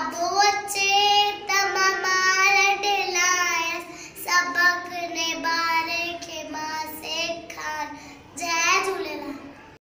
Salvador.